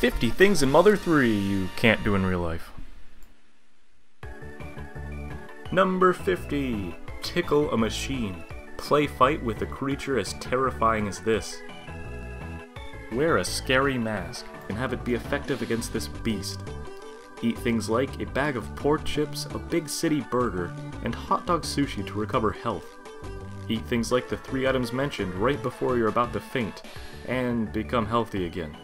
50 things in Mother 3 you can't do in real life. Number 50. Tickle a machine. Play fight with a creature as terrifying as this. Wear a scary mask and have it be effective against this beast. Eat things like a bag of pork chips, a big city burger, and hot dog sushi to recover health. Eat things like the three items mentioned right before you're about to faint, and become healthy again.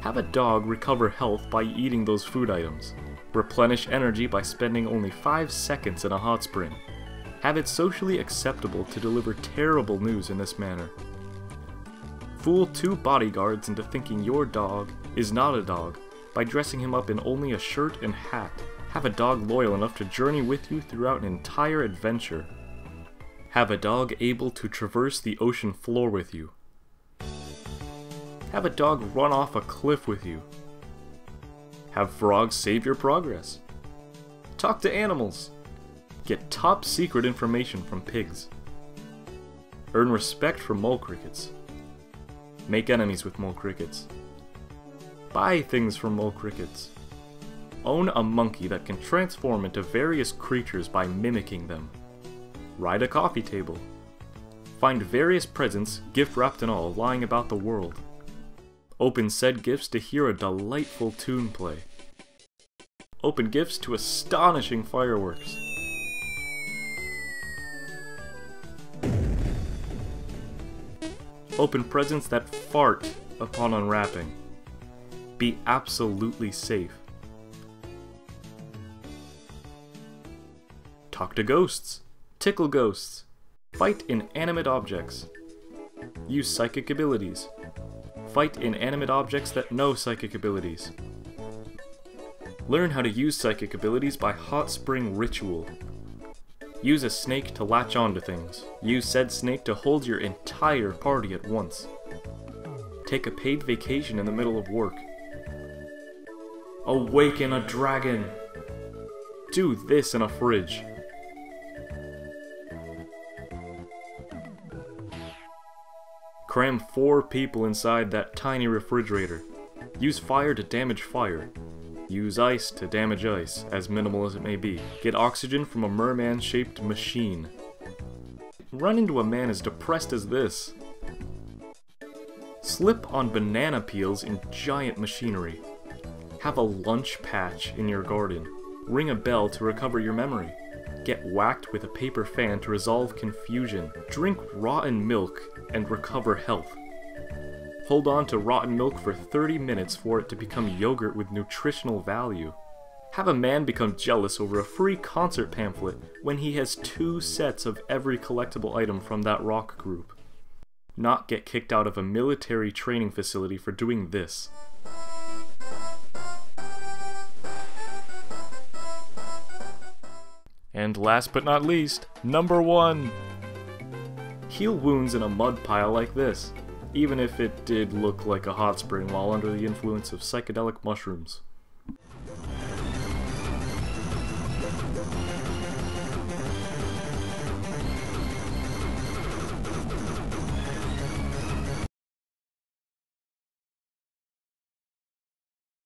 Have a dog recover health by eating those food items. Replenish energy by spending only 5 seconds in a hot spring. Have it socially acceptable to deliver terrible news in this manner. Fool two bodyguards into thinking your dog is not a dog by dressing him up in only a shirt and hat. Have a dog loyal enough to journey with you throughout an entire adventure. Have a dog able to traverse the ocean floor with you. Have a dog run off a cliff with you. Have frogs save your progress. Talk to animals. Get top secret information from pigs. Earn respect from mole crickets. Make enemies with mole crickets. Buy things from mole crickets. Own a monkey that can transform into various creatures by mimicking them. Ride a coffee table. Find various presents, gift wrapped and all, lying about the world. Open said gifts to hear a delightful tune play. Open gifts to astonishing fireworks. Open presents that fart upon unwrapping. Be absolutely safe. Talk to ghosts. Tickle ghosts. Fight inanimate objects. Use psychic abilities. Fight inanimate objects that know psychic abilities. Learn how to use psychic abilities by Hot Spring Ritual. Use a snake to latch onto things. Use said snake to hold your entire party at once. Take a paid vacation in the middle of work. Awaken a dragon! Do this in a fridge. Cram four people inside that tiny refrigerator. Use fire to damage fire. Use ice to damage ice, as minimal as it may be. Get oxygen from a merman-shaped machine. Run into a man as depressed as this. Slip on banana peels in giant machinery. Have a lunch patch in your garden. Ring a bell to recover your memory. Get whacked with a paper fan to resolve confusion. Drink rotten milk and recover health. Hold on to rotten milk for 30 minutes for it to become yogurt with nutritional value. Have a man become jealous over a free concert pamphlet when he has two sets of every collectible item from that rock group. Not get kicked out of a military training facility for doing this. And last but not least, number one! Heal wounds in a mud pile like this, even if it did look like a hot spring while under the influence of psychedelic mushrooms.